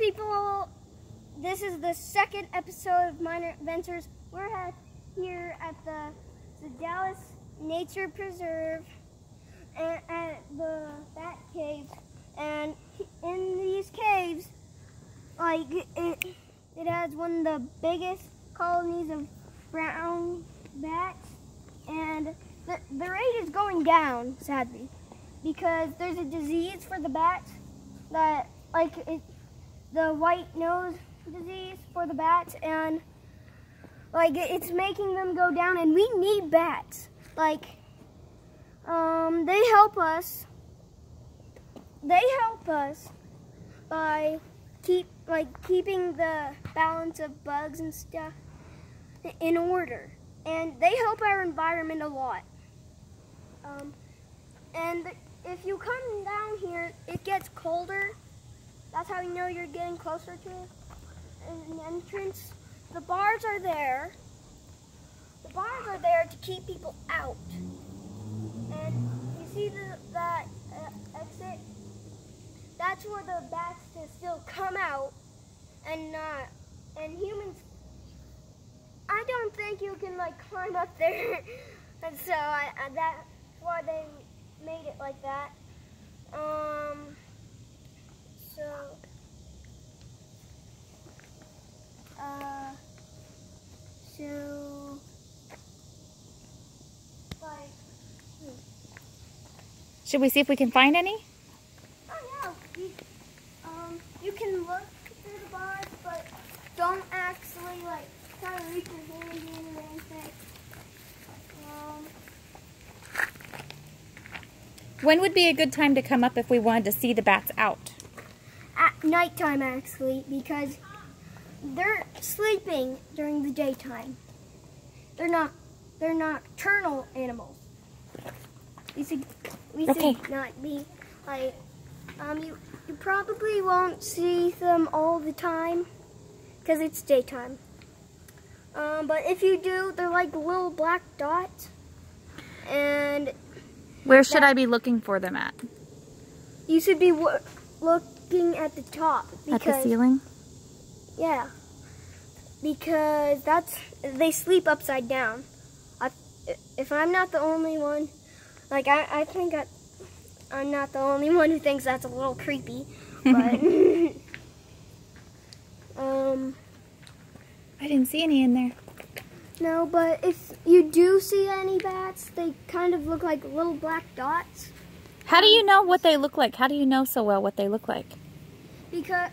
people, this is the second episode of Minor Adventures. We're at, here at the, the Sodalis Nature Preserve and at the Bat Cave. And in these caves, like it, it has one of the biggest colonies of brown bats, and the, the rate is going down, sadly, because there's a disease for the bats that, like, it, the white nose disease for the bats, and like it's making them go down, and we need bats. Like, um, they help us. They help us by keep like keeping the balance of bugs and stuff in order, and they help our environment a lot. Um, and if you come down here, it gets colder. That's how you know you're getting closer to an entrance. The bars are there. The bars are there to keep people out. And you see the, that uh, exit? That's where the bats can still come out and not. And humans, I don't think you can like climb up there. and so I, I, that's why they made it like that. Um, so, uh, so, like, Should we see if we can find any? oh yeah, you, um, you can look through the bars, but don't actually like try to reach your hand in or anything. Um, When would be a good time to come up if we wanted to see the bats out? at nighttime actually because they're sleeping during the daytime. They're not they're nocturnal animals. We should we should Okay. not be like um you you probably won't see them all the time because it's daytime. Um, but if you do, they're like little black dots, and Where should I be looking for them at? you should be looking at the top because At the ceiling? Yeah, because that's they sleep upside down. I, if I'm not the only one, like I, I think I, I'm not the only one who thinks that's a little creepy, but um, I didn't see any in there. no. But if you do see any bats, they kind of look like little black dots How do you know what they look like? How do you know so well what they look like? because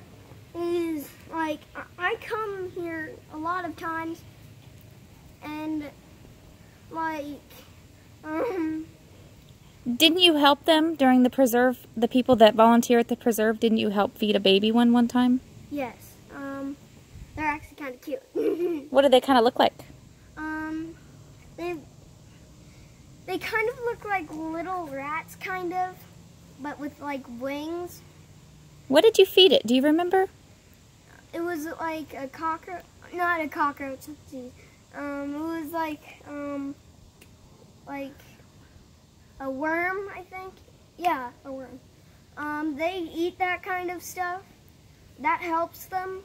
is like I- I come here a lot of times and like um Didn't you help them during the preserve? The people that volunteer at the preserve, didn't you help feed a baby one one time? yes um they're actually kind of cute What do they kind of look like? um they they kind of look like little rats kind of but with like wings What did you feed it? Do you remember? it was like a cockroach not a cockroach um it was like um like a worm i think? Yeah a worm. Um they eat that kind of stuff. That helps them.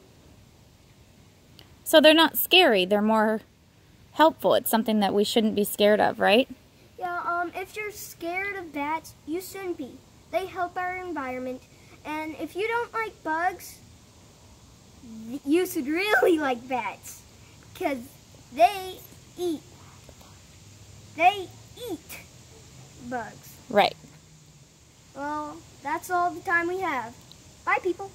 So they're not scary. They're more helpful. It's something that we shouldn't be scared of, right? yeah um if you're scared of bats you shouldn't be. They help our environment. And if you don't like bugs you should really like bats. Because they eat. They eat bugs Right. Well, that's all the time we have. Bye, people.